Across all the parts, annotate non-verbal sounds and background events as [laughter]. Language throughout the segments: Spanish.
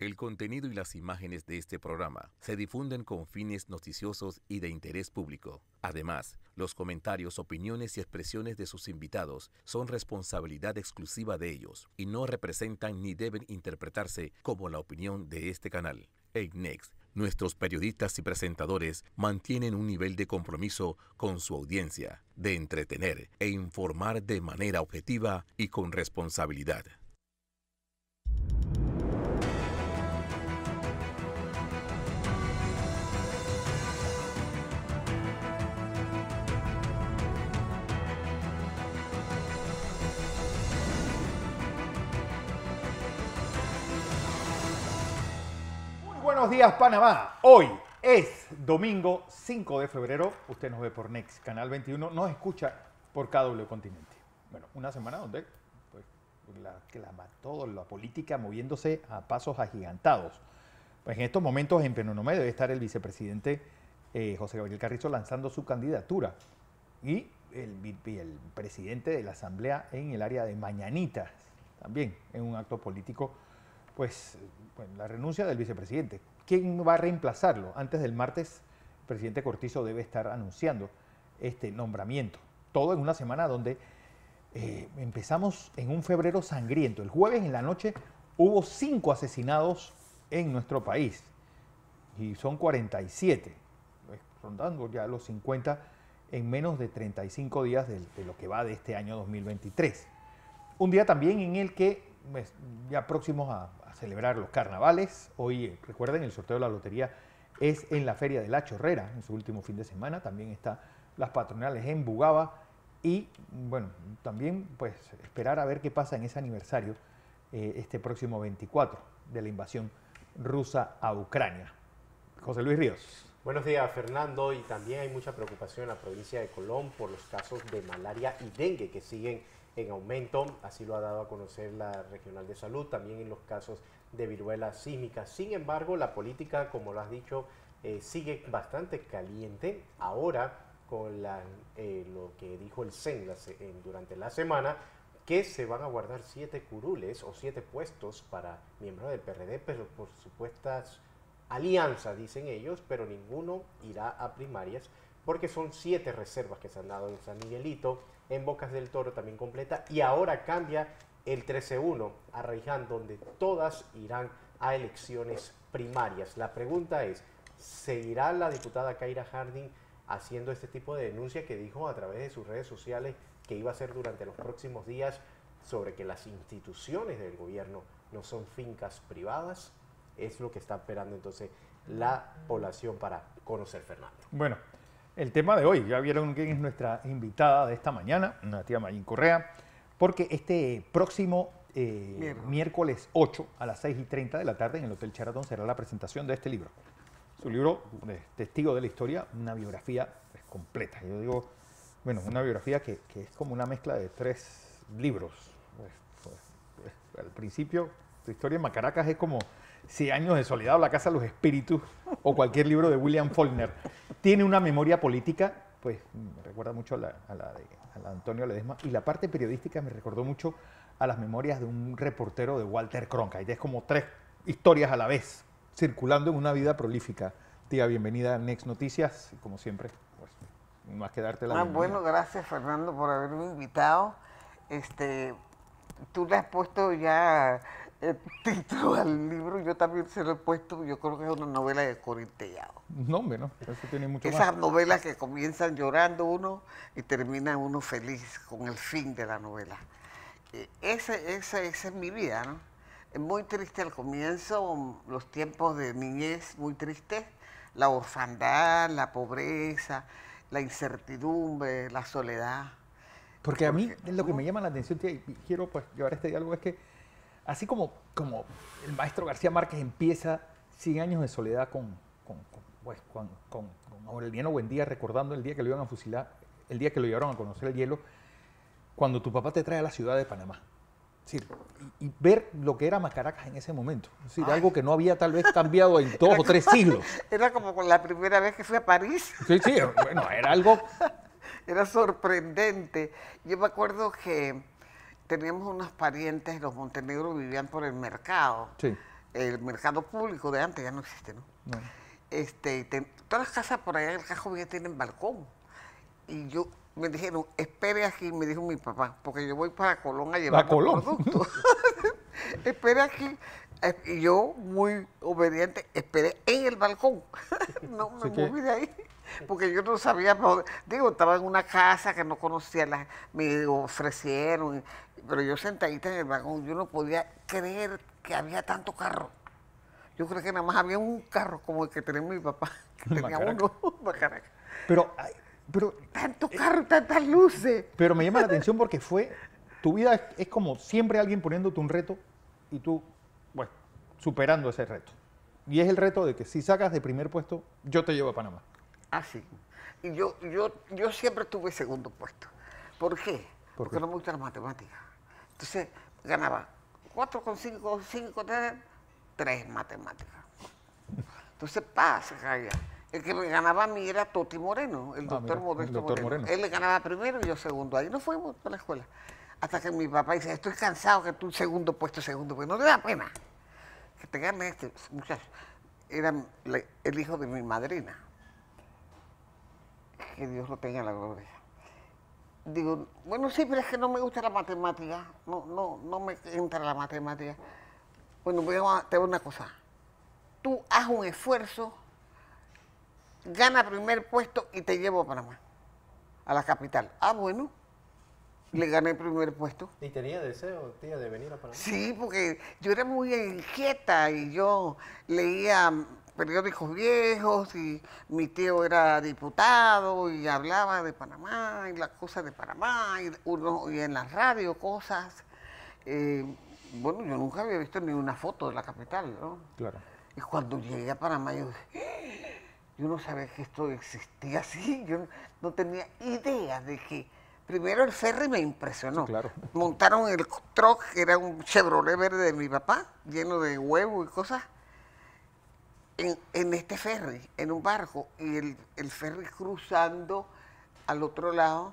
El contenido y las imágenes de este programa se difunden con fines noticiosos y de interés público. Además, los comentarios, opiniones y expresiones de sus invitados son responsabilidad exclusiva de ellos y no representan ni deben interpretarse como la opinión de este canal. Next, nuestros periodistas y presentadores mantienen un nivel de compromiso con su audiencia, de entretener e informar de manera objetiva y con responsabilidad. Buenos días Panamá. Hoy es domingo 5 de febrero. Usted nos ve por Next, Canal 21. Nos escucha por KW Continente. Bueno, una semana donde pues, la, política moviéndose a pasos agigantados. Pues en estos momentos en Penonomé debe estar el vicepresidente eh, José Gabriel Carrizo lanzando su candidatura. Y el, el presidente de la Asamblea en el área de Mañanitas, también en un acto político pues, la renuncia del vicepresidente. ¿Quién va a reemplazarlo? Antes del martes, el presidente Cortizo debe estar anunciando este nombramiento. Todo en una semana donde eh, empezamos en un febrero sangriento. El jueves en la noche hubo cinco asesinados en nuestro país y son 47, pues, rondando ya los 50 en menos de 35 días de, lo que va de este año 2023. Un día también en el que, pues, ya próximos a, celebrar los carnavales. Hoy, recuerden, el sorteo de la lotería es en la Feria de la Chorrera, en su último fin de semana. También está las patronales en Bugaba. Y bueno, también pues esperar a ver qué pasa en ese aniversario eh, este próximo 24 de la invasión rusa a Ucrania. José Luis Ríos. Buenos días, Fernando. Y también hay mucha preocupación en la provincia de Colón por los casos de malaria y dengue que siguen en aumento, así lo ha dado a conocer la Regional de Salud, también en los casos de viruela sísmica. Sin embargo, la política, como lo has dicho, eh, sigue bastante caliente. Ahora, con eh, lo que dijo el CEN durante la semana, que se van a guardar siete curules o siete puestos para miembros del PRD, pero por supuestas alianzas, dicen ellos, pero ninguno irá a primarias porque son siete reservas que se han dado en San Miguelito, en Bocas del Toro también completa, y ahora cambia el 13-1 a Raiján, donde todas irán a elecciones primarias. La pregunta es, ¿seguirá la diputada Kaira Harding haciendo este tipo de denuncia que dijo a través de sus redes sociales que iba a hacer durante los próximos días sobre que las instituciones del gobierno no son fincas privadas? Es lo que está esperando entonces la población para conocer Fernando. Bueno, el tema de hoy. Ya vieron quién es nuestra invitada de esta mañana, tía Mayín Correa, porque este próximo eh, miércoles 8 a las 6 y 30 de la tarde en el Hotel Sheraton será la presentación de este libro. Su libro, Testigo de la Historia, una biografía pues, completa. Yo digo, bueno, una biografía que, es como una mezcla de tres libros. Pues, pues, al principio, su historia en Macaracas es como 100 años de soledad o La Casa de los Espíritus o cualquier libro de William Faulkner. Tiene una memoria política, pues me recuerda mucho a la, de Antonio Ledesma y la parte periodística me recordó mucho a las memorias de un reportero de Walter Cronkite. Es como tres historias a la vez circulando en una vida prolífica. Tía, bienvenida a Next Noticias y como siempre, pues más que darte la ah, Bueno, gracias Fernando por haberme invitado. Este, tú le has puesto ya el [laughs] título al libro, yo también se lo he puesto, yo creo que es una novela de Corintellado. No, hombre, no, eso tiene mucho Esas novelas que comienzan llorando uno y termina uno feliz con el fin de la novela. Eh, ese, esa es mi vida, ¿no? Es muy triste al comienzo, los tiempos de niñez muy tristes, la orfandad, la pobreza, la incertidumbre, la soledad. Porque a mí lo que me llama la atención, tía, y quiero pues llevar este diálogo, es que así como, como el maestro García Márquez empieza 100 años de soledad con, con, pues, con, con, Aureliano Buendía, recordando el día que lo iban a fusilar, el día que lo llevaron a conocer el hielo, cuando tu papá te trae a la ciudad de Panamá. y, ver lo que era Macaracas en ese momento. Es decir, algo que no había tal vez cambiado en dos o tres siglos. [laughs] Era como con la primera vez que fui a París. Sí, sí, bueno, era algo... [laughs] Era sorprendente. Yo me acuerdo que teníamos unos parientes, los Montenegro vivían por el mercado. Sí. el mercado público de antes ya no existe, ¿no? No. Este, te- todas las casas por allá en el Cajo Viejo tienen balcón. Y yo me dijeron, espere aquí, me dijo mi papá, porque yo voy para Colón a llevar productos. [laughs] espere aquí. Y yo, muy obediente, esperé en el balcón. [laughs] no me que- moví de ahí. Porque yo no sabía, digo, estaba en una casa que no conocía, la- me ofrecieron, pero yo sentadita en el balcón, yo no podía creer que había tanto carro. Yo creo que nada más había un carro como el que tenía mi papá, [laughs] que tenía Macaraca. uno, [laughs] Macaraca. Pero, pero, Tanto carro, tantas luces. pero me llama la [laughs] atención porque fue, tu vida es, es como siempre alguien poniéndote un reto y tú, bueno, superando ese reto. Y es el reto de que si sacas de primer puesto, yo te llevo a Panamá. Así. Y yo, yo, yo siempre tuve segundo puesto. ¿Por qué? ¿Por Porque qué? no me gusta la matemática. Entonces, ganaba 4,5, 5, 3, 3 matemáticas. Entonces, pa, se caía. El que me ganaba a mí era Toti Moreno, el Ah, doctor mira, el Modesto doctor Moreno. Moreno. Él le ganaba primero y yo segundo. Ahí no fuimos para la escuela. Hasta que mi papá dice, estoy cansado que tú segundo puesto, segundo puesto. No te da pena que te gane este muchacho. Era el hijo de mi madrina. Que Dios lo tenga en la gloria. Digo, bueno, sí, pero es que no me gusta la matemática. No, no, no me entra la matemática. Bueno, voy a, te digo una cosa. Tú haz un esfuerzo, gana primer puesto y te llevo a Panamá, a la capital. Ah, bueno, le gané el primer puesto. ¿Y tenía deseo, tía, de venir a Panamá? Sí, porque yo era muy inquieta y yo leía periódicos viejos y mi tío era diputado y hablaba de Panamá y las cosas de Panamá y uno oía en la radio cosas. Eh, bueno, yo nunca había visto ni una foto de la capital, ¿no? Claro. Y cuando llegué a Panamá, yo dije, yo no sabía que esto existía así, yo no- tenía idea de que, primero el ferry me impresionó. Sí, claro. Montaron el truck, que era un Chevrolet verde de mi papá, lleno de huevos y cosas, en, en este ferry, en un barco, y el, el ferry cruzando al otro lado,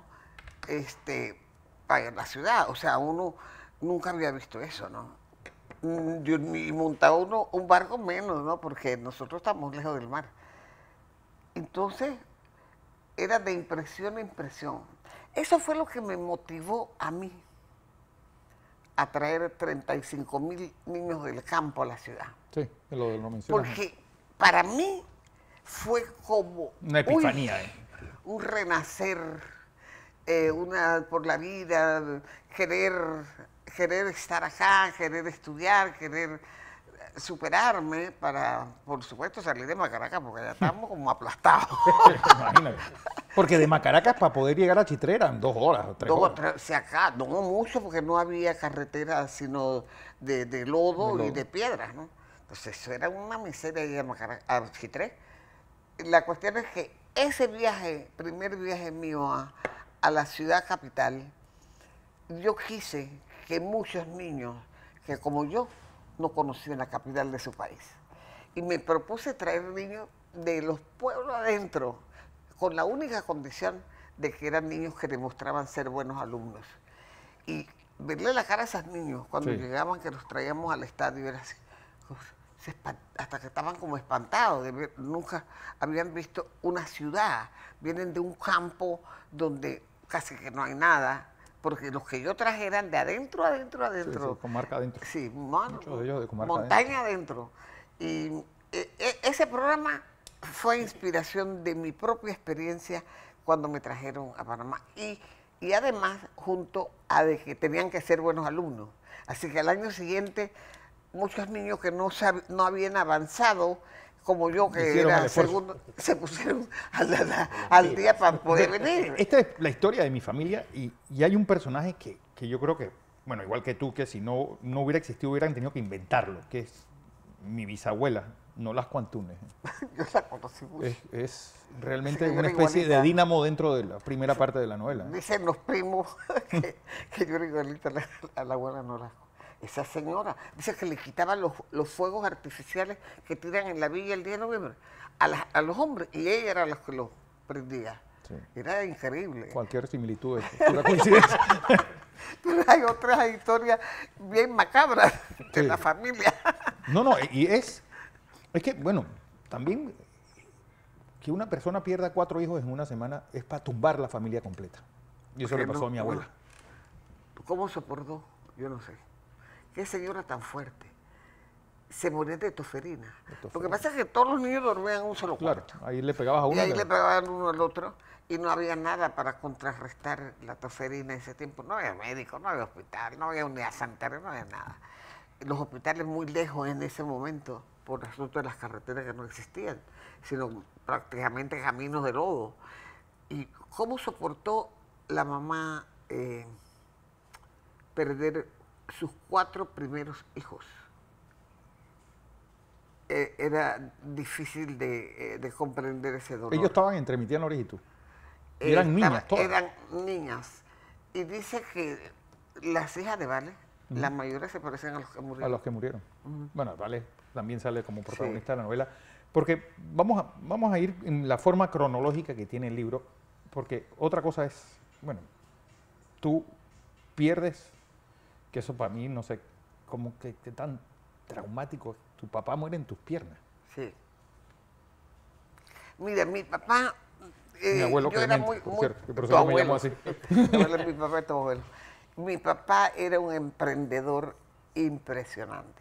este, para la ciudad. O sea, uno nunca había visto eso, ¿no? Mm, Yo ni montaba uno un barco menos, ¿no? Porque nosotros estamos lejos del mar. Entonces, era de impresión a impresión. Eso fue lo que me motivó a mí a traer 35 mil niños del campo a la ciudad. Sí, lo, lo mencionas. Porque para mí fue como Una uy, epifanía, ¿eh? un renacer, eh, una por la vida, querer, querer estar acá, querer estudiar, querer superarme para, por supuesto, salir de Macaracas, porque ya estamos como aplastados. [laughs] Imagínate. Porque de Macaracas para poder llegar a Chitré eran dos horas o tres Dos o horas. si acá, no mucho, porque no había carretera sino de, de lodo De y lodo. de piedras, ¿no? Entonces eso era una miseria ir a, Chitré. La cuestión es que ese viaje, primer viaje mío a, a la ciudad capital, yo quise que muchos niños que como yo no conocían la capital de su país. Y me propuse traer niños de los pueblos adentro, con la única condición de que eran niños que demostraban ser buenos alumnos. Y verle la cara a esos niños cuando Sí. llegaban, que los traíamos al estadio, era así, se hasta que estaban como espantados, de ver- nunca habían visto una ciudad, vienen de un campo donde casi que no hay nada, porque los que yo traje eran de adentro, adentro, adentro. sí, comarca adentro. Sí, Muchos de ellos de comarca montaña adentro. Y eh, eh, ese programa fue inspiración de mi propia experiencia cuando me trajeron a Panamá. Y, y además, junto a de que tenían que ser buenos alumnos. Así que al año siguiente, muchos niños que no, sab- no habían avanzado, como yo, que Hicieron era segundo, [laughs] se pusieron al, al- al día para poder venir. Esta es la historia de mi familia y, y hay un personaje que, que yo creo que, bueno, igual que tú, que si no, no hubiera existido hubieran tenido que inventarlo, que es mi bisabuela, no las Cuantunes. [laughs] Yo la conocí mucho. Es, es realmente Sí, una especie igualita. de dínamo dentro de la primera parte de la novela. Dicen los primos [laughs] que, que yo era igualita a la, a la abuela Nolasco. Esa señora dice que le quitaban los, los fuegos artificiales que tiran en la villa el día de noviembre a, las- a los hombres y ella era la que los prendía. Sí. Era increíble. Cualquier similitud es pura [laughs] coincidencia. [laughs] Pero hay otras historias bien macabras de Sí. la familia. [laughs] No, no, y es, es que, bueno, también que una persona pierda cuatro hijos en una semana es para tumbar la familia completa. Y eso le pasó no, a mi abuela. ¿Cómo soportó? Yo no sé. Qué señora tan fuerte. Se moría de toferina. Lo que pasa es que todos los niños dormían en un solo Claro, cuarto. ahí le pegabas a uno. Y ahí le- pegaban uno al otro y no había nada para contrarrestar la toferina en ese tiempo. No había médico, no había hospital, no había unidad sanitaria, no había nada. Los hospitales muy lejos en ese momento por asunto de las carreteras que no existían, sino prácticamente caminos de lodo. ¿Y cómo soportó la mamá eh, perder sus cuatro primeros hijos? Eh, era difícil de, eh, de comprender ese dolor. Ellos estaban entre mi tía Noris y tú. Y Eh, eran estaba- niñas todas. Eran niñas. Y dice que las hijas de Vale, las mayores se parecen a los que a murieron. los que murieron. Bueno, vale, también sale como protagonista Sí. de la novela. Porque vamos a, vamos a ir en la forma cronológica que tiene el libro, porque otra cosa es, bueno, tú pierdes, que eso para mí, no sé, como que, que tan traumático, tu papá muere en tus piernas. Sí. Mira, mi papá. eh, Mi abuelo yo era Clemente, muy, por muy- cierto, por eso me así. [laughs] Mi abuelo es mi papá y tu abuelo. Mi papá era un emprendedor impresionante.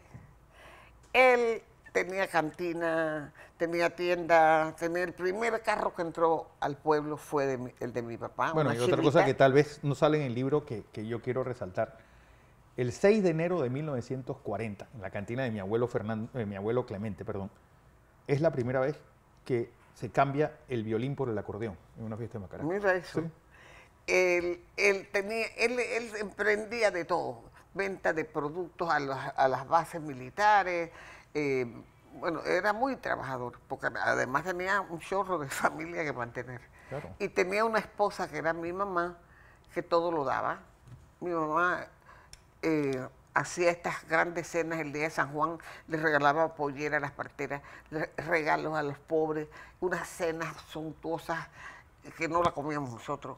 Él tenía cantina, tenía tienda, tenía el primer carro que entró al pueblo fue de mi- el de mi papá. Bueno, y otra cosa que tal vez no sale en el libro que, que yo quiero resaltar. El 6 de enero de 1940, en la cantina de mi abuelo, Fernan- eh, mi abuelo Clemente, perdón, es la primera vez que se cambia el violín por el acordeón en una fiesta de Macará. Mira eso. Sí. Él, él tenía, él, él emprendía de todo, venta de productos a las, a las bases militares. eh, bueno, era muy trabajador, porque además tenía un chorro de [laughs] familia que mantener. Claro. Y tenía una esposa que era mi mamá, que todo lo daba. Mi mamá eh, hacía estas grandes cenas el día de San Juan, le regalaba pollera a las parteras, regalos a los pobres, unas cenas suntuosas que no la comíamos nosotros.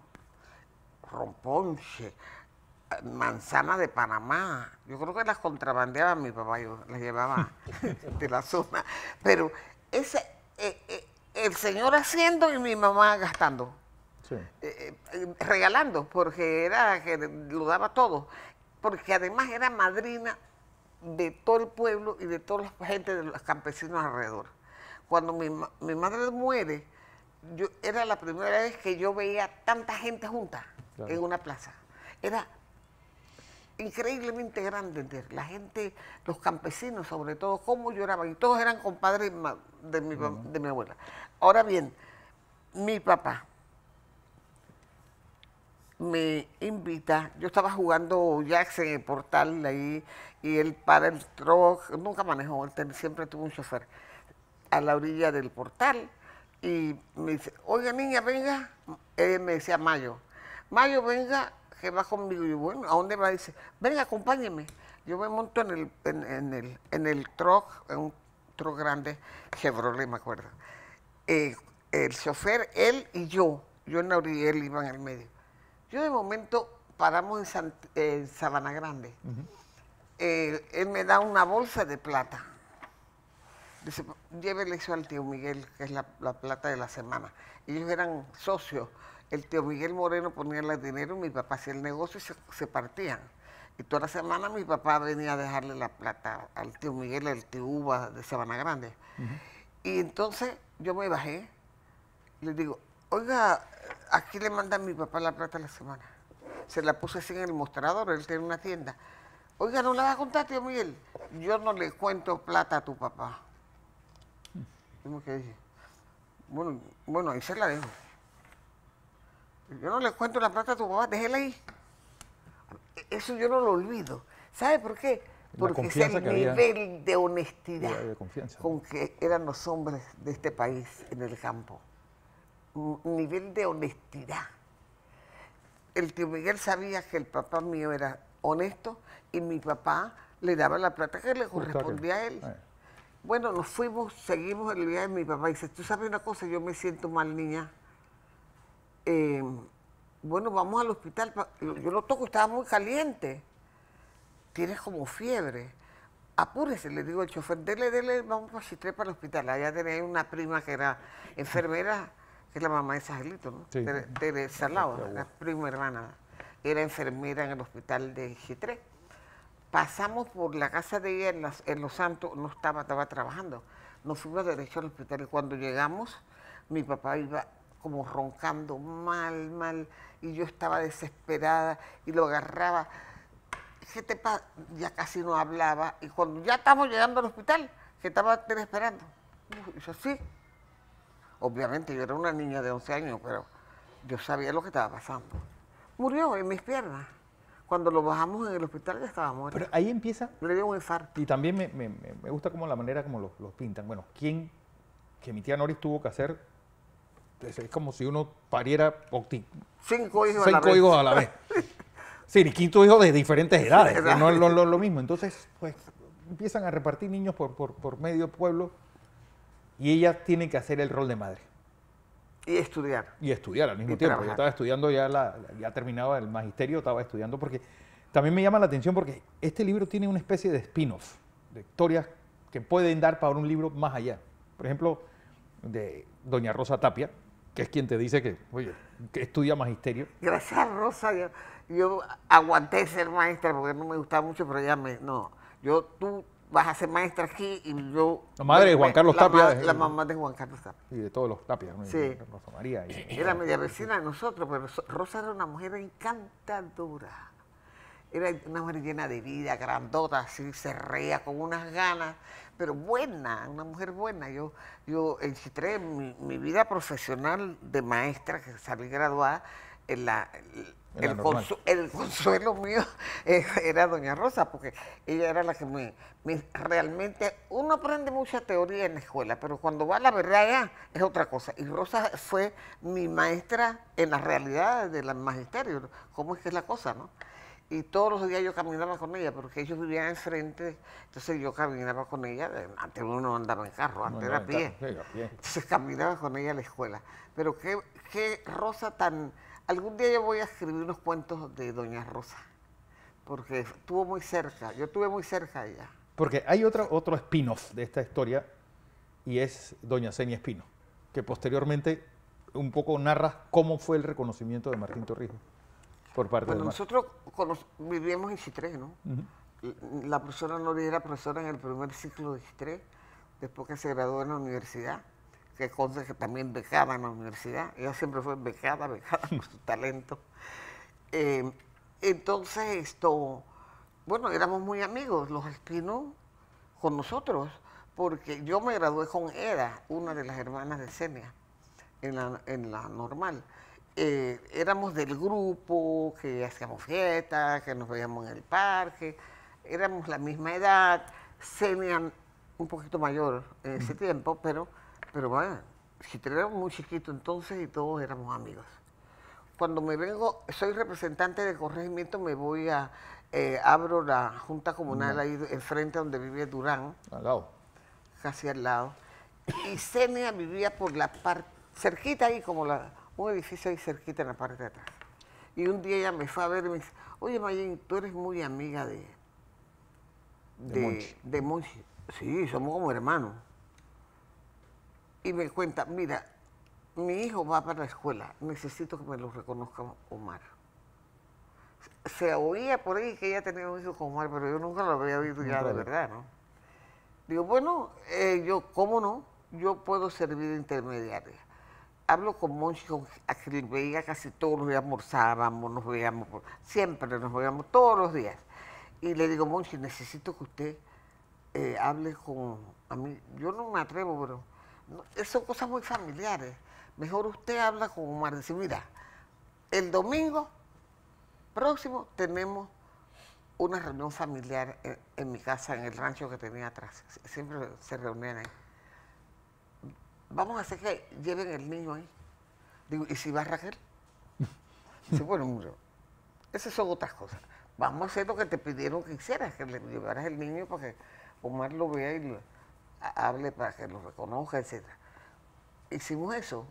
Romponche, manzana de Panamá. Yo creo que las contrabandeaba mi papá, yo las llevaba [laughs] de la zona. Pero ese, eh, eh, el señor haciendo y mi mamá gastando Sí. eh, regalando, porque era que lo daba todo, porque además era madrina de todo el pueblo y de toda la gente de los campesinos alrededor. Cuando mi, ma- mi madre muere, yo, era la primera vez que yo veía tanta gente junta Claro. en una plaza. Era increíblemente grande, ¿entiendes? la gente, los campesinos sobre todo, cómo lloraban, y todos eran compadres mi, de mi abuela. Ahora bien, mi papá, me invita, yo estaba jugando jacks en el portal ahí y él para el truck, nunca manejó, él siempre tuvo un chofer, a la orilla del portal y me dice, oiga niña, venga, me decía Mayo, Mayo venga, que va conmigo, y bueno, ¿a dónde va? Dice, venga, acompáñeme. Yo me monto en el, en, en el, en el truck, en un truck grande, Chevrolet me acuerdo. Eh, el chofer, él y yo, yo en la orilla, él iba en el medio. Yo de momento paramos en, Sabana Grande. Eh, él me da una bolsa de plata. Dice, llévele eso al tío Miguel, que es la, la plata de la semana. Ellos eran socios. El tío Miguel Moreno ponía el dinero, mi papá hacía el negocio y se, se partían. Y toda la semana mi papá venía a dejarle la plata al tío Miguel, al tío Uva de Sabana Grande. Y entonces yo me bajé, le digo, oiga, aquí le manda mi papá la plata a la semana. Se la puse así en el mostrador, él tiene una tienda. Oiga, ¿no le vas a contar, tío Miguel? Yo no le cuento plata a tu papá. Quedé dije, bueno, bueno, ahí se la dejo. Yo no le cuento la plata a tu papá, déjela ahí. Eso yo no lo olvido. ¿Sabe por qué? La Porque es el que había- nivel de honestidad de confianza. con que eran los hombres de este país en el campo. Nivel de honestidad. El tío Miguel sabía que el papá mío era honesto y mi papá le daba la plata que le correspondía a él. Bueno, nos fuimos, seguimos el viaje de mi papá. Dice, tú sabes una cosa, yo me siento mal, niña. Eh, bueno, vamos al hospital. yo lo toco, estaba muy caliente. Tienes como fiebre. apúrese, le digo al chofer, dele, dele, vamos para Chitré para el hospital. Allá tenía una prima que era enfermera, que es la mamá de Sagelito, ¿no? Sí. Tere- Teresa Lau, la prima hermana. Era enfermera en el hospital de Chitré. Pasamos por la casa de ella en, las- en Los Santos, no estaba, estaba trabajando. Nos fuimos derecho al hospital y cuando llegamos, mi papá iba como roncando mal, mal, y yo estaba desesperada y lo agarraba. ¿Qué te pasa? Ya casi no hablaba y cuando ya estamos llegando al hospital, que estaba esperando. Y yo, sí. Obviamente yo era una niña de 11 años, pero yo sabía lo que estaba pasando. Murió en mis piernas. Cuando lo bajamos en el hospital ya estaba muerto. Pero ahí empieza, Le dio un infarto. y también me, me- me- gusta como la manera como los, los pintan. Bueno, ¿quién que mi tía Noris tuvo que hacer? Es, como si uno pariera Cinco hijos a la cinco vez. hijos a la vez. [laughs] Sí, y quinto hijo de diferentes edades, que no es lo, lo- lo mismo. Entonces, pues, empiezan a repartir niños por, por, por medio pueblo y ella tiene que hacer el rol de madre Y estudiar. y estudiar al mismo Y tiempo. Yo estaba estudiando ya, la, ya terminaba el magisterio, estaba estudiando porque también me llama la atención porque este libro tiene una especie de spin-off, de historias que pueden dar para un libro más allá. Por ejemplo, de Doña Rosa Tapia, que es quien te dice que, oye, que estudia magisterio. Gracias, Rosa. Yo, yo aguanté ser maestra porque no me gustaba mucho, pero ella me. No, yo, tú vas a ser maestra aquí y yo. La madre de Juan Carlos la Tapia, ma- La mamá de Juan Carlos Tapia. y de todos los Tapias, Sí. Rosa María. y- Era media vecina de nosotros, pero Rosa era una mujer encantadora. Era una mujer llena de vida, grandota, así, se reía con unas ganas, pero buena, una mujer buena. Yo, yo en Chitré, mi, mi vida profesional de maestra, que salí graduada, la, el, consu- consuelo mío [laughs] eh, era Doña Rosa, porque ella era la que me, me- realmente, uno aprende mucha teoría en la escuela, pero cuando va a la verdad es otra cosa. Y Rosa fue mi maestra en la realidad del magisterio, cómo es que es la cosa, ¿no? Y todos los días yo caminaba con ella, porque ellos vivían enfrente, entonces yo caminaba con ella, antes uno no andaba en carro, antes era a andaba en pie. carro, sí, a pie. Entonces caminaba con ella a la escuela. Pero qué, qué Rosa tan... Algún día yo voy a escribir unos cuentos de Doña Rosa, porque estuvo muy cerca, yo estuve muy cerca de ella. Porque hay otra, otro spin-off de esta historia y es Doña Senia Espino, que posteriormente un poco narra cómo fue el reconocimiento de Martín Torrijos por parte Bueno, de nosotros vivíamos en Chitré, ¿no? Ujú. L- La profesora Nori era profesora en el primer ciclo de Chitré, después que se graduó en la universidad, que consta que también becada en la universidad. Ella siempre fue becada, becada por su talento. Eh, entonces, esto, bueno, éramos muy amigos, los espinos, con nosotros, porque yo me gradué con Eda, una de las hermanas de Senia, en la, en la normal. Eh, éramos del grupo, que hacíamos fiestas, que nos veíamos en el parque, éramos la misma edad, Senia un poquito mayor en ese tiempo, pero, pero bueno, si éramos muy chiquitos entonces y todos éramos amigos. Cuando me vengo, soy representante de corregimiento, me voy a, eh, abro la Junta Comunal ahí enfrente donde vive Durán, Al lado. casi al lado. Y Senia vivía por la parte, cerquita ahí, como la, un edificio ahí cerquita en la parte de atrás. Y un día ella me fue a ver y me dice, oye Mayín, tú eres muy amiga de, De Monchi. de Monchi. Sí, somos como hermanos. Y me cuenta, mira, mi hijo va para la escuela, necesito que me lo reconozca Omar. Se oía por ahí que ella tenía un hijo con Omar, pero yo nunca lo había visto ya de verdad, ¿no? Digo, bueno, eh, yo, ¿cómo no? Yo puedo servir de intermediaria. Hablo con Monchi, con, a veía casi todos los días, almorzábamos, nos veíamos, siempre nos veíamos todos los días. Y le digo, Monchi, necesito que usted eh, hable con a mí. Yo no me atrevo, pero son cosas muy familiares. Mejor usted habla con Omar. Dice, mira, el domingo próximo tenemos una reunión familiar en, en mi casa, en el rancho que tenía atrás. Sie- Siempre se reunían ahí. Vamos a hacer que lleven el niño ahí. Digo, ¿y si va Raquel? [laughs] Dice, bueno, mira, esas son otras cosas. Vamos a hacer lo que te pidieron que hicieras, que le llevaras el niño para que Omar lo vea y lo- hable para que lo reconozca, etc. Hicimos eso,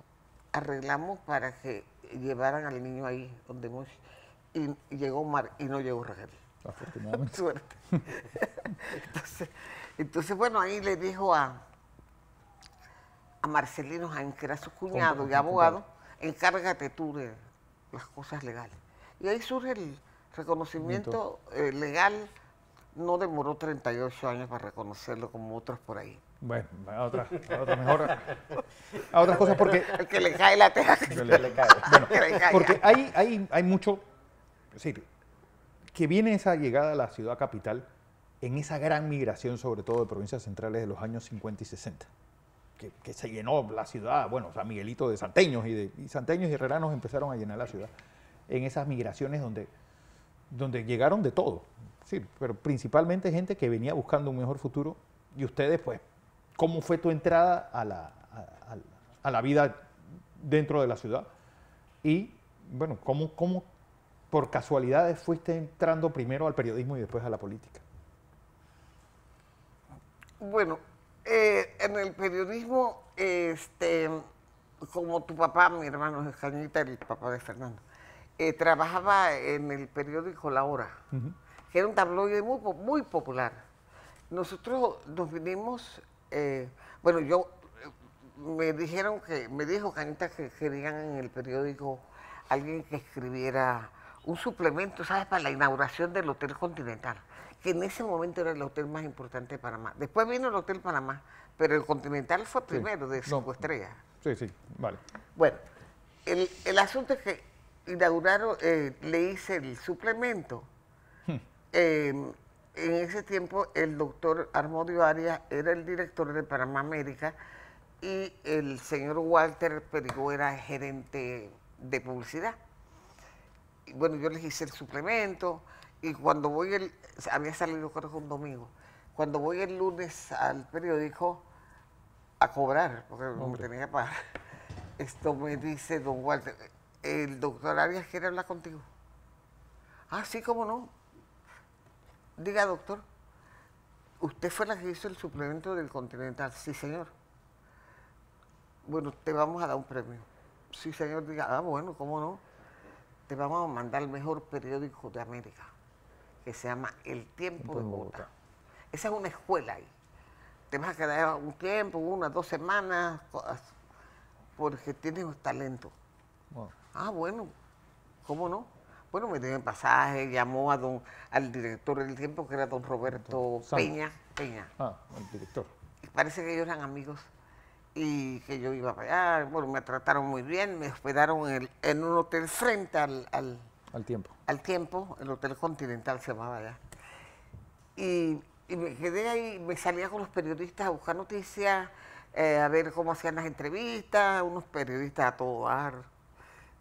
arreglamos para que llevaran al niño ahí donde hemos y, y llegó Omar y no llegó Raquel. afortunadamente. [laughs] Suerte. entonces, entonces, bueno, ahí le dijo a, a Marcelino Jaén, que era su cuñado y abogado, encárgate tú de las cosas legales. Y ahí surge el reconocimiento eh, legal. No demoró 38 años para reconocerlo como otros por ahí. Bueno, a otras, a otras mejor, a otras cosas porque El [laughs] que le cae la teja. [laughs] que le cae. que le caiga. Porque hay, hay, hay mucho, es decir, que viene esa llegada a la ciudad capital en esa gran migración, sobre todo de provincias centrales de los años 50 y 60, que, que se llenó la ciudad, bueno, San Miguelito de santeños y, de, y santeños y herreranos empezaron a llenar la ciudad, en esas migraciones donde, donde llegaron de todo, sí, pero principalmente gente que venía buscando un mejor futuro y ustedes, pues, ¿cómo fue tu entrada a la, a- la vida dentro de la ciudad? Y, bueno, ¿cómo, ¿cómo por casualidades fuiste entrando primero al periodismo y después a la política? Bueno, eh, en el periodismo, este, como tu papá, mi hermano Cañita, el papá de Fernando, eh, trabajaba en el periódico La Hora, que era un tabloide muy, po- muy popular. Nosotros nos vinimos, eh, bueno, yo eh, me dijeron que, me dijo Cañita que querían en el periódico alguien que escribiera un suplemento, ¿sabes? Para la inauguración del Hotel Continental, que en ese momento era el hotel más importante de Panamá. Después vino el Hotel Panamá, pero el Continental fue primero, de No. cinco estrellas. Sí, sí, vale. Bueno, el, el asunto es que inauguraron, eh, le hice el suplemento. Eh, en ese tiempo el doctor Armodio Arias era el director de Panamá América y el señor Walter Perigó era gerente de publicidad. Y bueno, yo les hice el suplemento y cuando voy el, había salido creo que un domingo, cuando voy el lunes al periódico a cobrar, porque no me tenía que pagar, esto me dice don Walter, el doctor Arias quiere hablar contigo. Ah, sí, cómo no. Diga, doctor, usted fue la que hizo el suplemento del Continental. Sí, señor. Bueno, te vamos a dar un premio. Sí, señor, diga, ah, bueno, cómo no. Te vamos a mandar el mejor periódico de América, que se llama El Tiempo de Bogotá. Esa es una escuela ahí. Te vas a quedar un tiempo, unas dos semanas, cosas, porque tienes un talento. Wow. Ah, bueno, ¿cómo no? Bueno, me dio el pasaje, llamó a don, al director del tiempo, que era don Roberto Santos. Peña, Peña. Ah, el director. Y parece que ellos eran amigos y que yo iba para allá. Bueno, me trataron muy bien, me hospedaron en, el- en un hotel frente al, al, Al tiempo. al tiempo, el Hotel Continental se llamaba allá. Y, y me quedé ahí, me salía con los periodistas a buscar noticias, eh, a ver cómo hacían las entrevistas, unos periodistas a todo dar,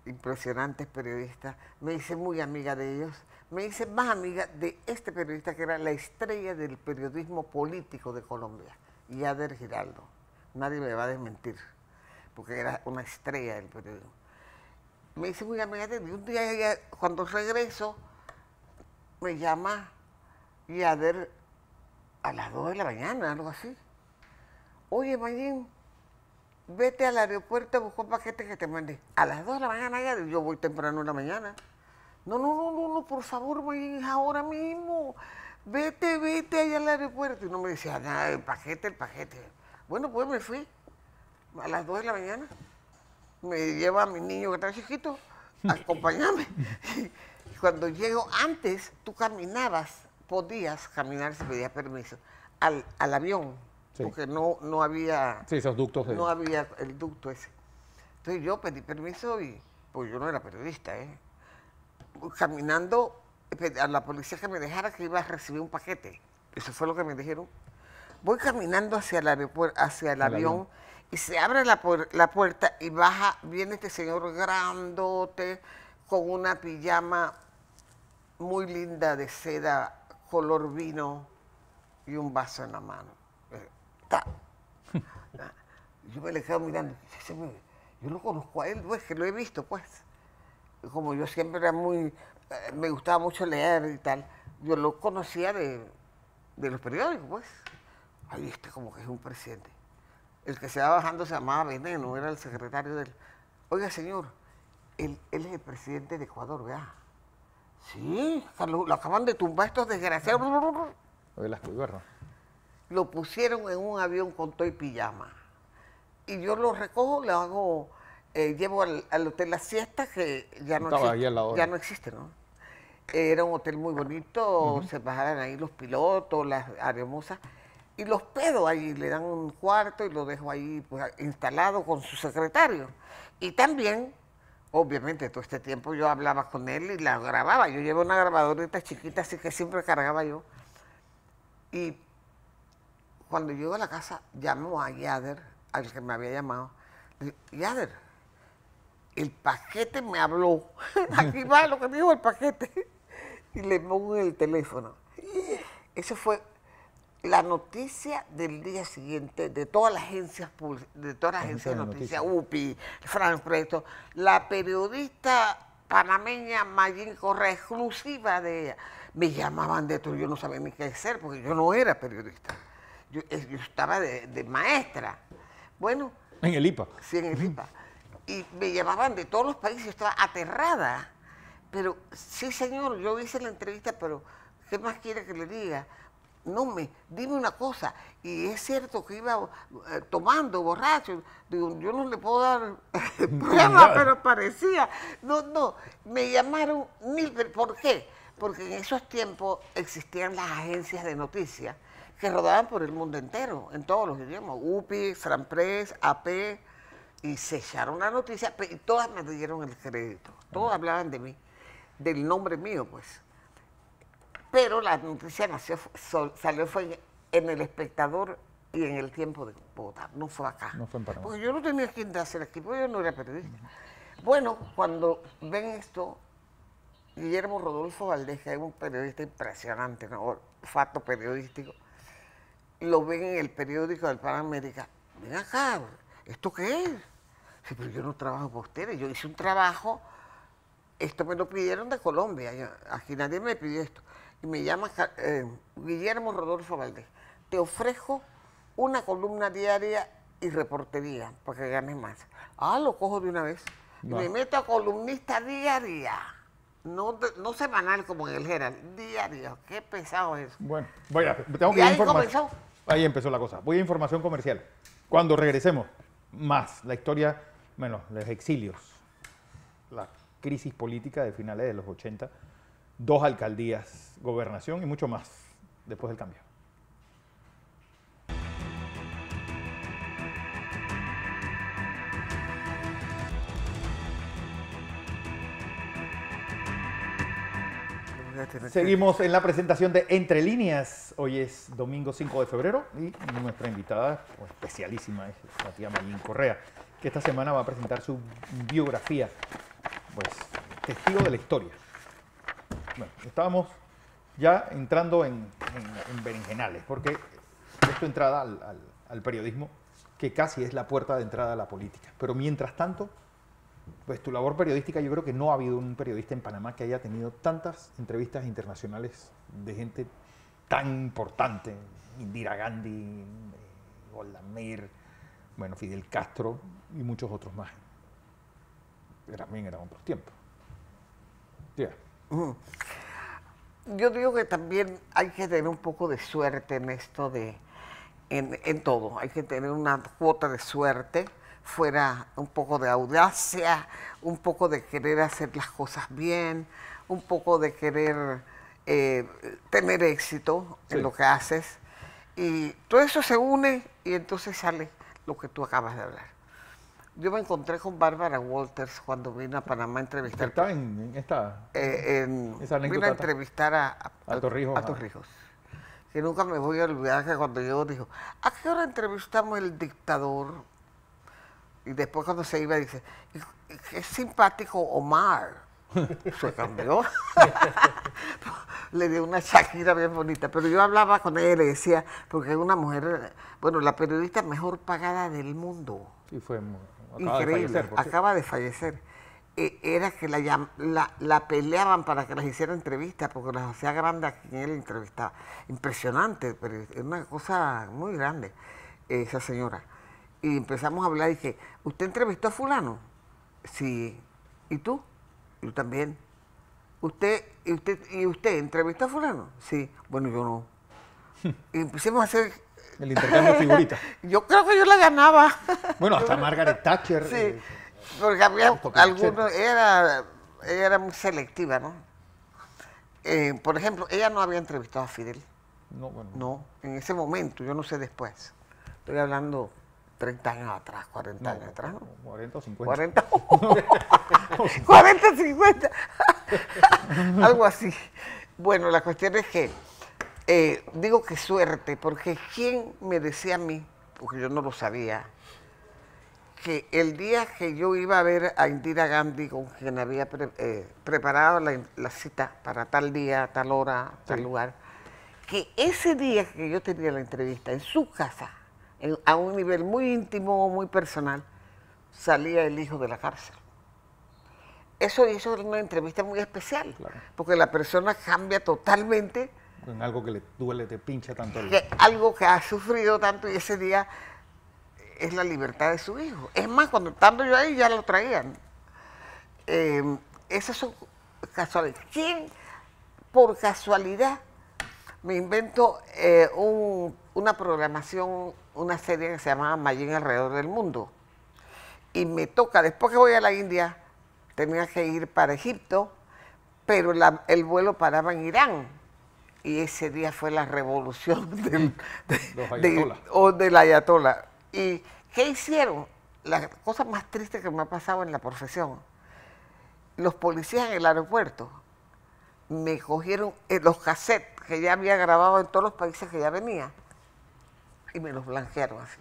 impresionantes periodistas. Me hice muy amiga de ellos. Me hice más amiga de este periodista que era la estrella del periodismo político de Colombia, Yader Giraldo. Nadie me va a desmentir, porque era una estrella del periodismo me hice muy amiga de él. Y un día, cuando regreso, me llama Yader a las 2 de la mañana, algo así. Oye, Mayín, vete al aeropuerto a buscar un paquete que te mandé. A las 2 de la mañana, yo voy temprano en la mañana. No, no, no, no, no, por favor, es ahora mismo. Vete, vete allá al aeropuerto. Y no me decía nada, el paquete, el paquete. Bueno, pues me fui a las 2 de la mañana me lleva a mi niño que está chiquito a acompañarme. Y Cuando llego, antes tú caminabas, podías caminar si pedías permiso, al, al avión, Sí. porque no, no había Sí, esos ductos de... no había el ducto ese. Entonces yo pedí permiso y pues yo no era periodista, ¿eh? Caminando a la policía que me dejara que iba a recibir un paquete. Eso fue lo que me dijeron. Voy caminando hacia el aeropuerto, hacia el El avión, avión. y se abre la, puer- la puerta y baja, viene este señor grandote con una pijama muy linda de seda, color vino y un vaso en la mano. [laughs] Yo me le quedo mirando. Yo lo conozco a él, pues, que lo he visto, pues. Como yo siempre era muy, eh, me gustaba mucho leer y tal, yo lo conocía de, de los periódicos, pues. Ahí este como que es un presidente. El que se va bajando se llamaba Veneno, era el secretario del... Oiga, señor, él, él es el presidente de Ecuador, vea. Sí, lo, lo acaban de tumbar estos desgraciados. Lo de las. Lo pusieron en un avión con todo y pijama. Y yo lo recojo, le hago, eh, llevo al, al hotel La Siesta, que ya no, Estaba ahí existe, ya no existe, ¿no? Era un hotel muy bonito, se bajaban ahí los pilotos, las hermosas, y los pedo ahí, le dan un cuarto y lo dejo ahí pues, instalado con su secretario. Y también, obviamente, todo este tiempo yo hablaba con él y la grababa. Yo llevo una grabadorita chiquita, así que siempre cargaba yo. Y cuando llego a la casa, llamo a Yader, al que me había llamado. Le digo, Yader, el paquete me habló. [laughs] Aquí va lo que dijo el paquete. Y le pongo el teléfono. Eso fue la noticia del día siguiente de todas las agencias de todas las agencias de noticias, UPI, France Presto, la periodista panameña Mayín Correa, exclusiva de ella. Me llamaban de esto, yo no sabía ni qué hacer, porque yo no era periodista. Yo, eh, yo estaba de, de maestra. Bueno, En el IPA. Sí, en el IPA. Y me llamaban de todos los países, yo estaba aterrada. Pero, sí, señor, yo hice la entrevista, pero ¿qué más quiere que le diga? No me, dime una cosa. Y es cierto que iba eh, tomando, borracho. Digo, yo no le puedo dar [laughs] prueba, pero parecía. No, no, me llamaron mil, ¿por qué? Porque en esos tiempos existían las agencias de noticias que rodaban por el mundo entero, en todos los idiomas. UPI, Franpress, AP, y se echaron la noticia, y todas me dieron el crédito. Todos hablaban de mí, del nombre mío, pues. Pero la noticia nació, salió fue en, El Espectador y en El Tiempo de Bogotá, no fue acá. No fue en Panamá. Porque yo no tenía quien hacer aquí, porque yo no era periodista. Bueno, cuando ven esto, Guillermo Rodolfo Valdés, que es un periodista impresionante, ¿no? fato periodístico, lo ven en el periódico del Panamérica. Ven acá, ¿esto qué es? Sí, pero yo no trabajo para ustedes, yo hice un trabajo, esto me lo pidieron de Colombia, yo- aquí nadie me pidió esto. Y me llama eh, Guillermo Rodolfo Valdés, te ofrezco una columna diaria y reportería para que ganes más. Ah, lo cojo de una vez. Y No. me meto a columnista diaria. No, no semanal como en el Herald, diario. Qué pesado es. Bueno, voy a, tengo que Y ir ahí comenzó. Ahí empezó la cosa. Voy a información comercial. Cuando regresemos, más la historia, bueno, los exilios, la crisis política de finales de los 80, dos alcaldías, gobernación y mucho más después del cambio. Seguimos en la presentación de Entre Líneas. Hoy es domingo 5 de febrero y nuestra invitada especialísima es la tía Mayín Correa, que esta semana va a presentar su biografía, pues testigo de la historia. Bueno, estábamos ya entrando en, en- en berenjenales, porque es tu entrada al, al- al periodismo, que casi es la puerta de entrada a la política. Pero mientras tanto, pues tu labor periodística, yo creo que no ha habido un periodista en Panamá que haya tenido tantas entrevistas internacionales de gente tan importante, Indira Gandhi, eh, Golda Meir, bueno, Fidel Castro y muchos otros más. También eran otros tiempos. Ya. Yo digo que también hay que tener un poco de suerte en esto de, en, en todo. Hay que tener una cuota de suerte, fuera un poco de audacia, un poco de querer hacer las cosas bien, un poco de querer eh, tener éxito Sí. en lo que haces. Y todo eso se une y entonces sale lo que tú acabas de hablar. Yo me encontré con Bárbara Walters cuando vino a Panamá a entrevistar Está en, esta... eh, en- Esa vino a entrevistar a, a, A Torrijos, a. Torrijos. Que nunca me voy a olvidar que cuando yo dijo, ¿a qué hora entrevistamos el dictador? Y después cuando se iba dice, es simpático Omar. [laughs] Se cambió. [laughs] le dio una Shakira bien bonita. Pero yo hablaba con ella y le decía, porque es una mujer, bueno, la periodista mejor pagada del mundo. Sí, fue... Acaba de Increíble, fallecer, por cierto. acaba de fallecer. Eh, era que la, la, la peleaban para que les hiciera entrevistas, porque las hacía grandes a quien él entrevistaba. Impresionante, pero es una cosa muy grande, eh, esa señora. Y empezamos a hablar y dije, ¿usted entrevistó a fulano? Sí. ¿Y tú? Yo también. ¿Usted, y usted, y usted entrevistó a fulano? Sí, bueno, yo no. [laughs] Y empecemos a hacer... El intercambio de figuritas. [laughs] Yo creo que yo la ganaba. [laughs] Bueno, hasta Margaret Thatcher. Sí, eh, porque había algunos, era, ella era muy selectiva, ¿no? Eh, por ejemplo, ella no había entrevistado a Fidel, no, bueno, no, en ese momento, yo no sé después. Estoy hablando 30 años atrás, 40 no, años atrás, ¿no? 40 o 50. 40, 40, 50, algo así. Bueno, la cuestión es que, eh, digo que suerte, porque ¿quién me decía a mí, porque yo no lo sabía, que el día que yo iba a ver a Indira Gandhi, con quien había pre- eh, preparado la, la cita para tal día, tal hora, tal lugar, que ese día que yo tenía la entrevista en su casa, en- a un nivel muy íntimo, muy personal, salía el hijo de la cárcel. Eso hizo una entrevista muy especial, Claro. porque la persona cambia totalmente En algo que le duele, te pincha tanto el... que algo que ha sufrido tanto y ese día es la libertad de su hijo. Es más, cuando estando yo ahí ya lo traían. Eh, esas son casualidades. ¿Quién por casualidad me invento eh, un- una programación, una serie que se llamaba Mayín alrededor del mundo? Y me toca, después que voy a la India, tenía que ir para Egipto, pero la- el vuelo paraba en Irán. Y ese día fue la revolución [laughs] del, de- de- o del ayatollah. ¿Y qué hicieron? La cosa más triste que me ha pasado en la profesión. Los policías en el aeropuerto me cogieron eh, los cassettes que ya había grabado en todos los países que ya venía y me los blanquearon así.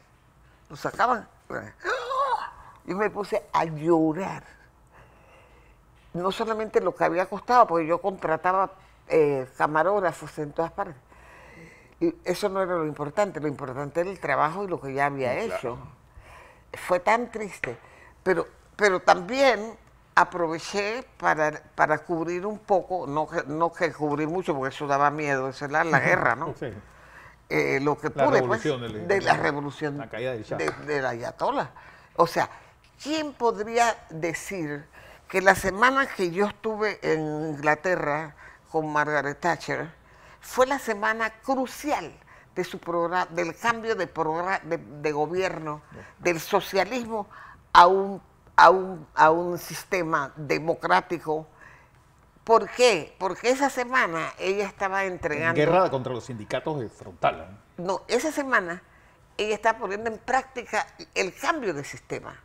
Los sacaban. Y me puse a llorar. No solamente lo que había costado, porque yo contrataba eh, camarógrafos en todas partes. Y eso no era lo importante, lo importante era el trabajo y lo que ya había hecho. Fue tan triste. Pero, pero también aproveché para, para cubrir un poco, no que, no que cubrir mucho, porque eso daba miedo, eso era la guerra, ¿no? [laughs] Sí. eh, lo que La pude, revolución pues, del- de la revolución la caída del de, de la Ayatollah. O sea, ¿quién podría decir que la semana que yo estuve en Inglaterra con Margaret Thatcher fue la semana crucial de su programa, del cambio de, progra- de, de gobierno, del socialismo a un, a un, a un sistema democrático? ¿Por qué? Porque esa semana ella estaba En entregando... guerra contra los sindicatos de frontal. ¿no? Esa semana ella está poniendo en práctica el cambio de sistema.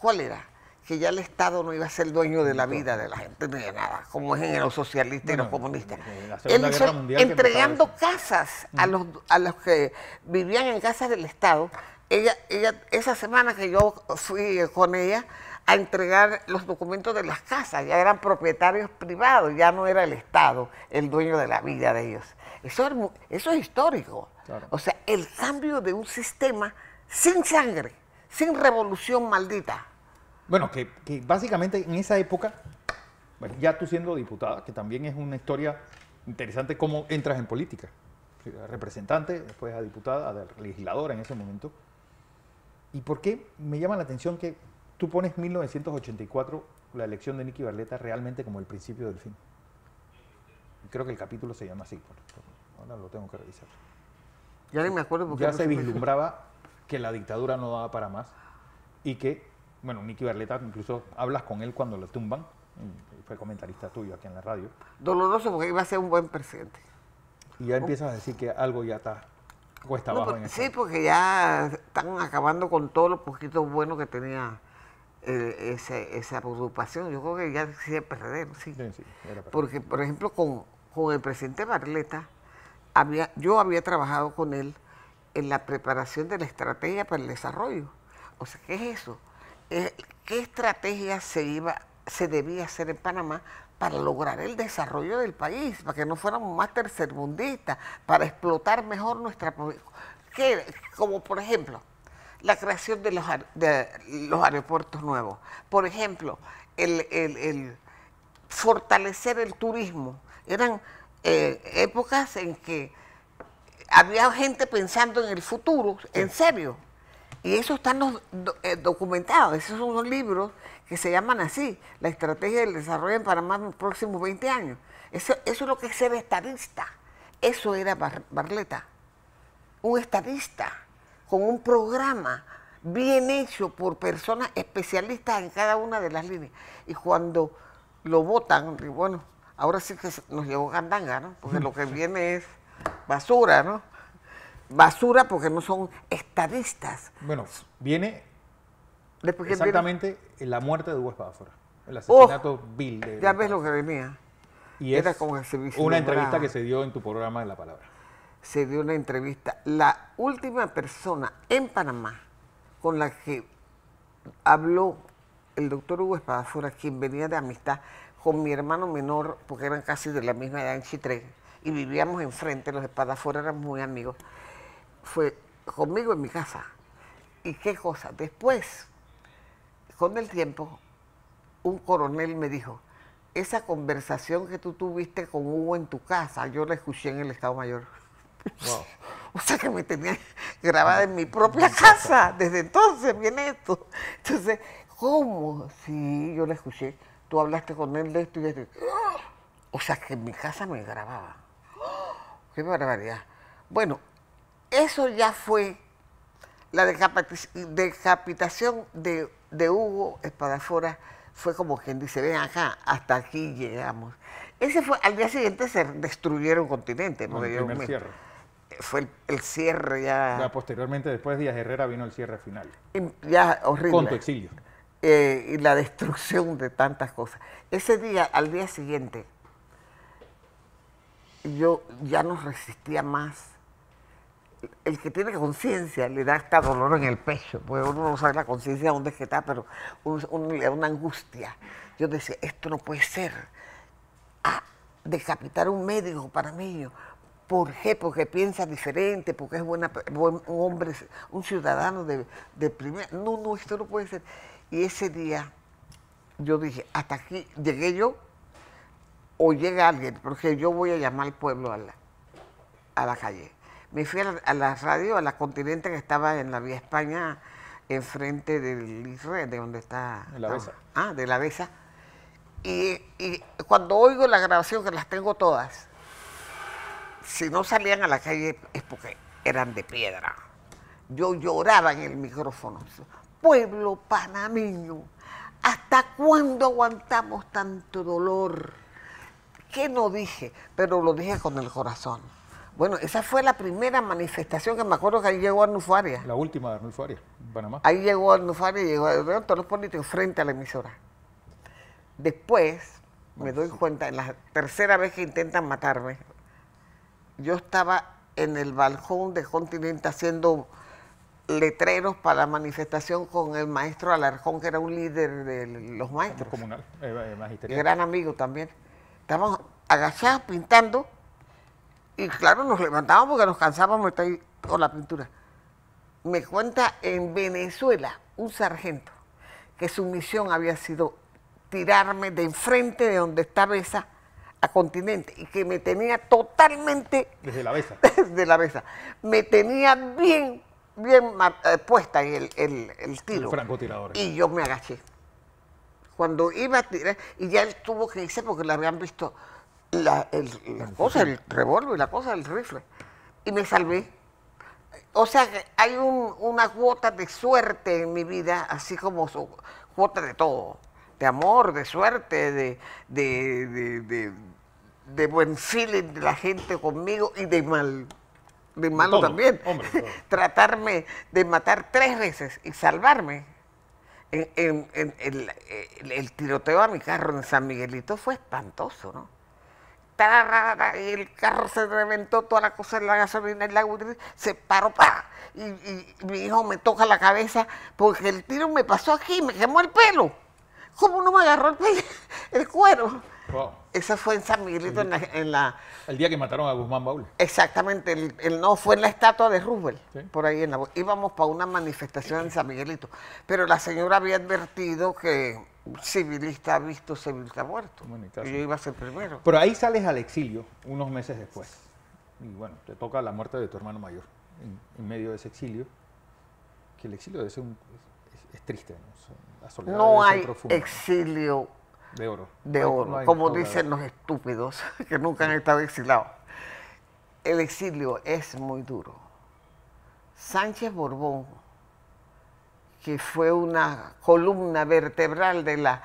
¿Cuál era? Que ya el Estado no iba a ser dueño de la vida de la gente ni de nada, como es en los socialistas y los comunistas. Él hizo entregando casas a los, a los que vivían en casas del Estado. Ella, ella, esa semana que yo fui con ella a entregar los documentos de las casas, ya eran propietarios privados, ya no era el Estado el dueño de la vida de ellos. Eso eso es histórico. Claro. O sea, el cambio de un sistema sin sangre, sin revolución maldita. Bueno, que, que básicamente en esa época, bueno, ya tú siendo diputada, que también es una historia interesante cómo entras en política. A Representante, después a diputada, a legisladora en ese momento. ¿Y por qué me llama la atención que tú pones 1984, la elección de Nicky Barletta, realmente como el principio del fin? Creo que el capítulo se llama así. por- por- ahora lo tengo que revisar. Ya ni me acuerdo porque Ya no se vislumbraba que la dictadura no daba para más y que, bueno, Nicky Barletta, incluso hablas con él cuando lo tumban, fue comentarista tuyo aquí en la radio, Doloroso porque iba a ser un buen presidente. y ya empiezas a decir que algo ya está cuesta No, abajo pero- en sí, porque ya están acabando con todo lo poquito bueno que tenía eh, ese- esa agrupación. Yo creo que ya sigue perder, sí. Sí, sí, era para- Porque, por ejemplo, con, con el presidente Barleta, había, yo había trabajado con él en la preparación de la estrategia para el desarrollo. O sea, ¿qué es eso? Eh, ¿Qué estrategia se, iba, se debía hacer en Panamá para lograr el desarrollo del país, para que no fuéramos más tercermundistas, para explotar mejor nuestra... ¿Qué? Como por ejemplo, la creación de los, de los aeropuertos nuevos. Por ejemplo, el, el- el fortalecer el turismo. Eran eh, épocas en que había gente pensando en el futuro, en serio. Y eso los do- eh, documentados, esos son unos libros que se llaman así, la estrategia del desarrollo en Panamá en los próximos 20 años. Eso, eso es lo que es ser estadista. Eso era Bar- Barleta, un estadista con un programa bien hecho por personas especialistas en cada una de las líneas. Y cuando lo votan, bueno, ahora sí que nos llegó Gandanga, ¿no? Porque lo que [laughs] viene es basura, ¿no? Basura porque no son estadistas. Bueno, viene Después que viene- exactamente la muerte de Hugo Espadafora. El asesinato vil de. ya ves lo que venía. Y era es como se una entrevista que se dio en tu programa de La Palabra. se dio una entrevista. La última persona en Panamá con la que habló el doctor Hugo Espadafora, quien venía de amistad con mi hermano menor, porque eran casi de la misma edad en Chitré, y vivíamos enfrente, los Espadafora eran muy amigos, fue conmigo en mi casa. ¿Y qué cosa? Después, con el tiempo, un coronel me dijo, esa conversación que tú tuviste con Hugo en tu casa, yo la escuché en el Estado Mayor. [laughs] O sea que me tenía grabada en mi propia casa. Desde entonces viene esto. Entonces, ¿cómo? Sí, yo la escuché. Tú hablaste con él de esto y de esto. O sea que en mi casa me grababa. ¡Qué barbaridad! Bueno, eso ya fue la decapitación de, de Hugo Espadafora. Fue como quien dice, ven acá, hasta aquí llegamos. Ese fue, al día siguiente se destruyeron continentes. No, el primer me- cierre. fue el, el cierre ya, Ya posteriormente, después de Díaz Herrera, vino el cierre final. ya horrible. Con tu exilio. Eh, y la destrucción de tantas cosas. Ese día, al día siguiente, yo ya no resistía más. El que tiene conciencia le da hasta dolor en el pecho, porque uno no sabe la conciencia dónde está, pero uno, le da una angustia. Yo decía, esto no puede ser. Ah, decapitar a un médico para mí. ¿Por qué? Porque piensa diferente, porque es buena, un hombre, un ciudadano de, de primera. No, no, esto no puede ser. Y ese día yo dije, hasta aquí llegué yo o llega alguien, porque yo voy a llamar al pueblo a la calle. Me fui a la, radio, a la continente que estaba en la Vía España, enfrente del ISRE, de donde está. En la Besa. Ah, de la Besa. Y, y cuando oigo la grabación, que las tengo todas, si no salían a la calle es porque eran de piedra. Yo lloraba en el micrófono. Pueblo panameño, ¿hasta cuándo aguantamos tanto dolor? ¿Qué no dije? Pero lo dije con el corazón. Bueno, esa fue la primera manifestación que me acuerdo que ahí llegó Arnulfo Arias. La última de Arnulfo Arias, en Panamá. Ahí llegó Arnulfo Arias y llegó todos los políticos frente a la emisora. Después me doy cuenta, en la tercera vez que intentan matarme, yo estaba en el balcón de Continente haciendo letreros para la manifestación con el maestro Alarcón, que era un líder de los maestros Comunal, eh, eh, gran amigo también. Estábamos agachados pintando y claro, nos levantábamos porque nos cansábamos de estar ahí con la pintura. Me cuenta en Venezuela un sargento que su misión había sido tirarme de enfrente de donde estaba esa a continente y que me tenía totalmente Desde la Besa. [laughs] de la mesa. Me tenía bien, bien eh, puesta el, el, el tiro. El francotirador. Y yo me agaché. Cuando iba a tirar, y ya él tuvo que irse porque le habían visto la, el- la cosa, el revólver, la cosa del rifle. Y me salvé. O sea que hay un- una cuota de suerte en mi vida, así como su cuota de todo. De amor, de suerte, de, de, de- de- de buen feeling de la gente conmigo y de mal. De malo todo, también. hombre, de todo. [laughs] Tratarme de matar tres veces y salvarme. En, en- en- el, el- el tiroteo a mi carro en San Miguelito fue espantoso, ¿no? Y el carro se reventó, toda la cosa en la gasolina, el agua, se paró, ¡pa! Y, y mi hijo me toca la cabeza porque el tiro me pasó aquí, me quemó el pelo. ¿Cómo no me agarró el, pelo, [laughs] el cuero? Wow. Eso fue en San Miguelito, en la, en la- El día que mataron a Guzmán Baule. exactamente, el, el no fue en la estatua de Roosevelt, Sí. por ahí en la, íbamos para una manifestación en San Miguelito, pero la señora había advertido que civilista visto, civilista muerto. Y yo iba a ser primero. Pero ahí sales al exilio unos meses después. Y bueno, te toca la muerte de tu hermano mayor en, en medio de ese exilio. que el exilio debe ser un, es, es triste. ¿no? La soledad No hay profunda. exilio de oro. de No oro, no como dicen los estúpidos [laughs] que nunca han estado exilados. El exilio es muy duro. Sánchez Borbón, que fue una columna vertebral de la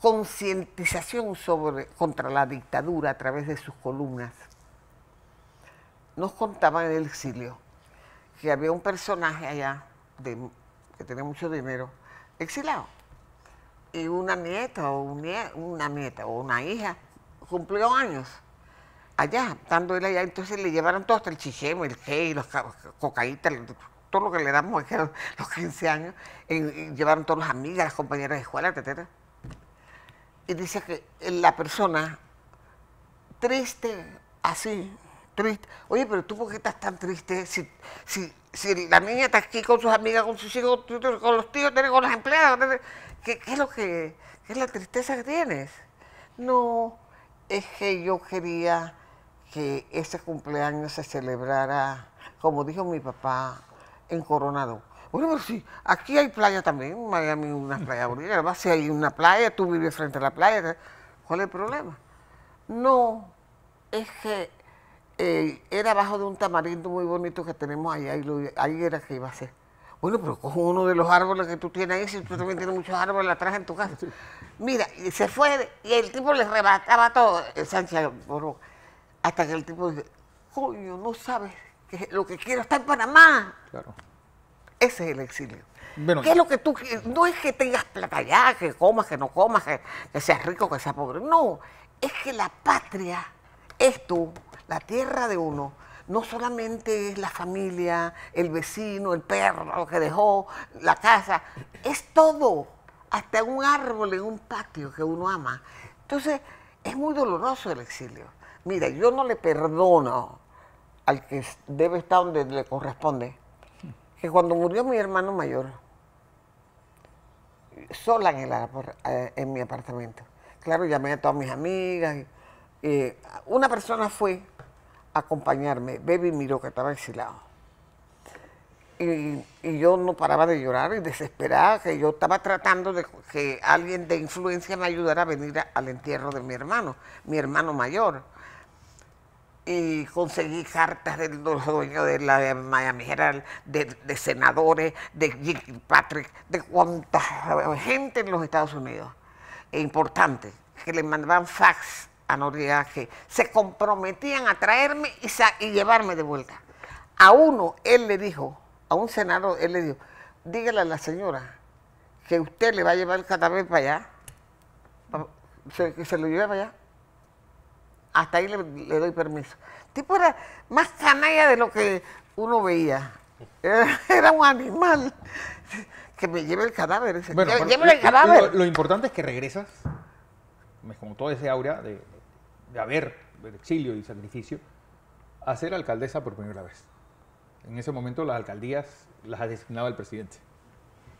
concientización sobre contra la dictadura a través de sus columnas, nos contaba en el exilio que había un personaje allá que tenía mucho dinero exilado y una nieta o una nieta o una hija cumplió años allá, estando él allá, entonces le llevaron todo hasta el chicheme, el gay, los ca- cocaíta, el- todo lo que le damos aquí [laughs] a los 15 años, llevaron todas las amigas, las compañeras de escuela, etc. Y dice que la persona triste, así, triste. Oye, pero tú por qué estás tan triste si, si, si la niña está aquí con sus amigas, con sus hijos, con los tíos, con los empleados? ¿Qué, qué es lo que, qué es la tristeza que tienes? No, es que yo quería que ese cumpleaños se celebrara, como dijo mi papá, en Coronado. Bueno, pero sí, aquí hay playa también, Miami una playa bonita, si hay una playa, tú vives frente a la playa, ¿cuál es el problema? No, es que eh, era abajo de un tamarindo muy bonito que tenemos lo- ahí era que iba a ser. Bueno, pero cojo uno de los árboles que tú tienes ahí, si tú también tienes muchos árboles atrás en tu casa. Mira, y se fue y el tipo le rebataba todo, Sánchez hasta que el tipo dice, coño, no sabes que lo que quiero está en Panamá. Claro. Ese es el exilio. Bueno, ¿Qué es lo que tú? No es que tengas plata ya, que comas, que no comas, que, que seas rico, que seas pobre. No, es que la patria es tú, la tierra de uno. No solamente es la familia, el vecino, el perro que dejó, la casa, es todo, hasta un árbol en un patio que uno ama. Entonces, es muy doloroso el exilio. Mira, yo no le perdono al que debe estar donde le corresponde, que cuando murió mi hermano mayor, sola en, el, eh, en mi apartamento. Claro, llamé a todas mis amigas. y- una persona fue a acompañarme, Baby miró que estaba exilado. Y, y yo no paraba de llorar y desesperada, que yo estaba tratando de que alguien de influencia me ayudara a venir al entierro de mi hermano, mi hermano mayor y conseguí cartas de los dueños de la de Miami Herald, de, senadores, de Jim Patrick, de cuánta gente en los Estados Unidos, e importante, que le mandaban fax a Noriega que se comprometían a traerme y, llevarme de vuelta. A uno, él le dijo, a un senador, él le dijo, dígale a la señora que usted le va a llevar el cadáver para allá, se- que se lo lleve para allá hasta ahí le, le doy permiso. El tipo era más canalla de lo que uno veía. Era, era un animal. Que me lleve el cadáver. Bueno, "Lle- pero llévele el lo- cadáver. Lo, lo importante es que regresas, como todo ese aura de, de haber exilio y sacrificio, a ser alcaldesa por primera vez. En ese momento las alcaldías las ha designado el presidente.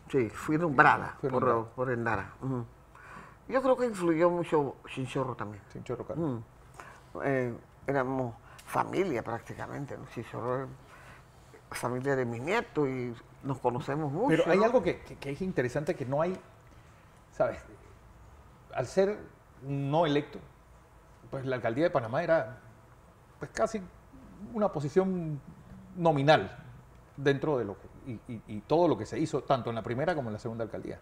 Sí, fui nombrada Fue por, nombrada. por Endara. Ujú. Yo creo que influyó mucho Chinchorro también. Sin chorro Carlos. Mm. Eh, éramos familia prácticamente. ¿no? Chinchorro es familia de mis nietos y nos conocemos mucho. Pero hay ¿no? algo que, que- que es interesante que no hay, ¿sabes? Al ser no electo, pues la alcaldía de Panamá era pues casi una posición nominal dentro de lo que, y, y- y todo lo que se hizo, tanto en la primera como en la segunda alcaldía.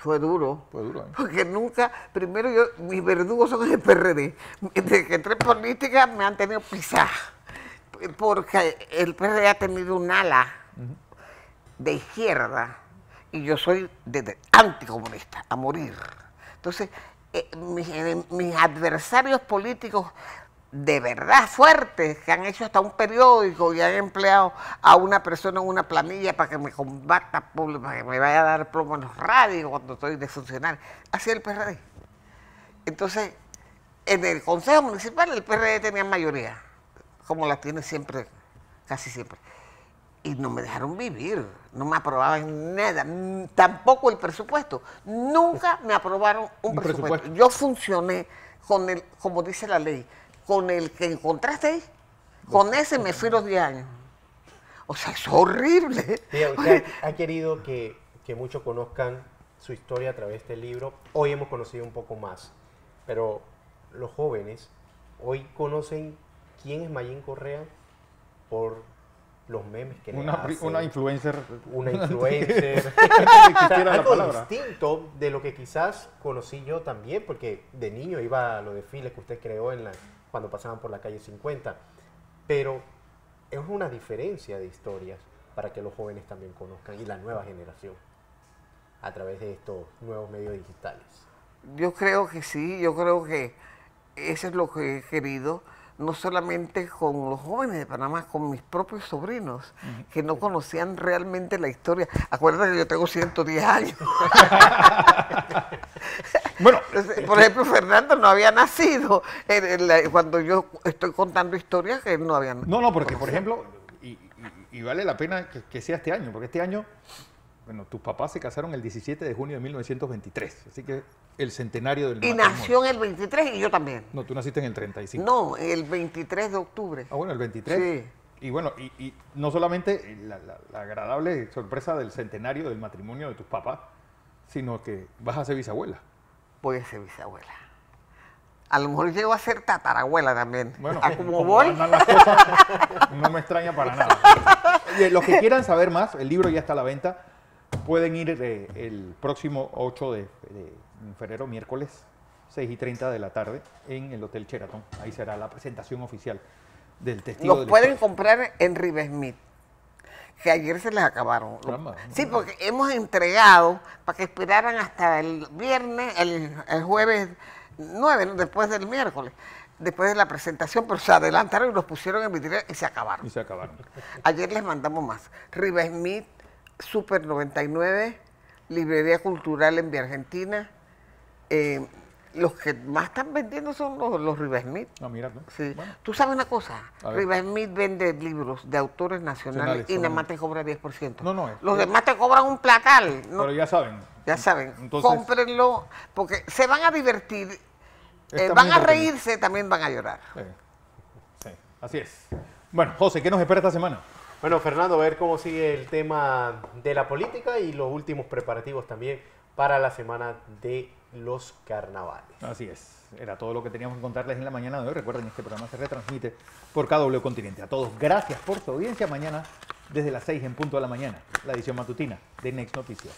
Fue duro. Fue duro, ¿eh? Porque nunca, primero yo, mis verdugos son el PRD. Desde que entré en política me han tenido pisada. Porque el PRD ha tenido un ala de izquierda y yo soy de, de anticomunista, a morir. Entonces, eh, mis, enem- mis adversarios políticos de verdad fuertes, que han hecho hasta un periódico y han empleado a una persona en una planilla para que me combata, para que me vaya a dar plomo en los radios cuando estoy de funcionario. Así el PRD. Entonces, en el Consejo Municipal el PRD tenía mayoría, como la tiene siempre, casi siempre. Y no me dejaron vivir, no me aprobaban nada, tampoco el presupuesto. Nunca me aprobaron un, Un presupuesto. presupuesto. Yo funcioné con el, como dice la ley, con el que encontraste con ese me fui los 10 años. O sea, es horrible. Sí, [laughs] usted ha, ha querido que, que muchos conozcan su historia a través de este libro. Hoy hemos conocido un poco más, pero los jóvenes hoy conocen quién es Mayín Correa por los memes que le Una, hacen, una influencer. una [laughs] influencer. que O sea, la algo distinto de lo que quizás conocí yo también, porque de niño iba a los desfiles que usted creó en la, cuando pasaban por la calle 50. Pero es una diferencia de historias para que los jóvenes también conozcan y la nueva generación a través de estos nuevos medios digitales. Yo creo que sí, yo creo que eso es lo que he querido, no solamente con los jóvenes de Panamá, con mis propios sobrinos, que no conocían realmente la historia. Acuérdate que yo tengo 110 años. [laughs] Bueno, Entonces, Por ejemplo, Fernando no había nacido cuando yo estoy contando historias que él no había nacido. No, no, porque por ejemplo, y, y- y vale la pena que, que sea este año, porque este año, bueno, tus papás se casaron el 17 de junio de 1923, así que el centenario del Y matrimonio. nació en el 23 y yo también. No, tú naciste en el 35. No, el 23 de octubre. Ah, bueno, el 23. Sí. Y bueno, y, y no solamente la, la- la agradable sorpresa del centenario del matrimonio de tus papás, sino que vas a ser bisabuela. Voy a ser bisabuela. A lo mejor llego a ser tatarabuela también. Bueno, como voy. cosas, no me extraña para nada. [laughs] Y los que quieran saber más, el libro ya está a la venta. Pueden ir eh, el próximo 8 de, de febrero, miércoles, 6 y 30 de la tarde, en el Hotel Sheraton. Ahí será la presentación oficial del testigo. Del pueden comprar en River Smith, que ayer se les acabaron. Caramba, sí, porque hemos entregado para que esperaran hasta el viernes, el, el jueves 9, ¿no? después del miércoles, después de la presentación, pero se adelantaron y los pusieron en vidrio y se acabaron. Y se acabaron. Ayer les mandamos más. River Smith, Super 99, Librería Cultural en Vía Argentina. Eh, los que más están vendiendo son los, los River Smith. Ah, mira, ¿no? Sí. Bueno, Tú sabes una cosa, A ver. River Smith vende libros de autores nacionales Nacionales, y nada más te cobra 10%. No, no, es- Los es- demás te cobran un platal. ¿no? pero ya saben. ya saben, Entonces, cómprenlo porque se van a divertir, eh, van a reírse, también van a llorar. Sí, sí, así es. Bueno, José, ¿qué nos espera esta semana? Bueno, Fernando, a ver cómo sigue el tema de la política y los últimos preparativos también para la semana de los carnavales. Así es. Era todo lo que teníamos que contarles en la mañana de hoy. Recuerden, este programa se retransmite por KW Continente. A todos, gracias por su audiencia. Mañana, desde las 6 en punto de la mañana, la edición matutina de Next Noticias.